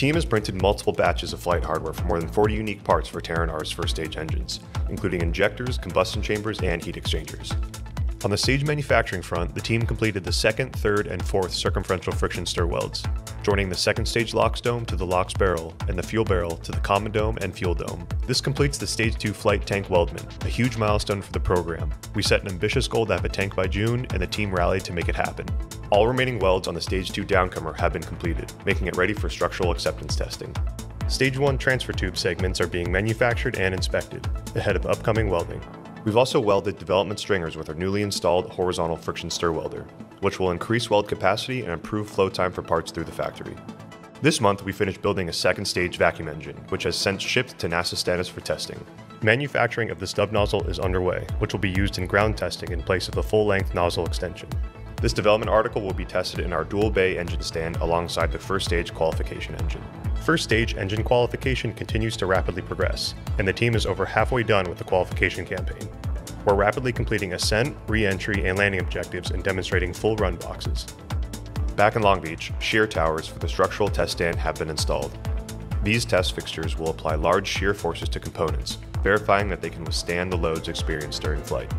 team has printed multiple batches of flight hardware for more than 40 unique parts for Terran R's first stage engines, including injectors, combustion chambers, and heat exchangers. On the stage manufacturing front, the team completed the second, third, and fourth circumferential friction stir welds, joining the second stage LOX dome to the LOX barrel and the fuel barrel to the common dome and fuel dome. This completes the stage 2 flight tank weldment, a huge milestone for the program. We set an ambitious goal to have a tank by June, and the team rallied to make it happen. All remaining welds on the stage 2 downcomer have been completed, making it ready for structural acceptance testing. Stage 1 transfer tube segments are being manufactured and inspected, ahead of upcoming welding. We've also welded development stringers with our newly installed horizontal friction stir welder, which will increase weld capacity and improve flow time for parts through the factory. This month, we finished building a second stage vacuum engine, which has since shipped to NASA Stennis for testing. Manufacturing of the stub nozzle is underway, which will be used in ground testing in place of the full length nozzle extension. This development article will be tested in our dual bay engine stand alongside the first stage qualification engine. First stage engine qualification continues to rapidly progress, and the team is over halfway done with the qualification campaign. We're rapidly completing ascent, re entry, and landing objectives and demonstrating full run boxes. Back in Long Beach, shear towers for the structural test stand have been installed. These test fixtures will apply large shear forces to components, verifying that they can withstand the loads experienced during flight.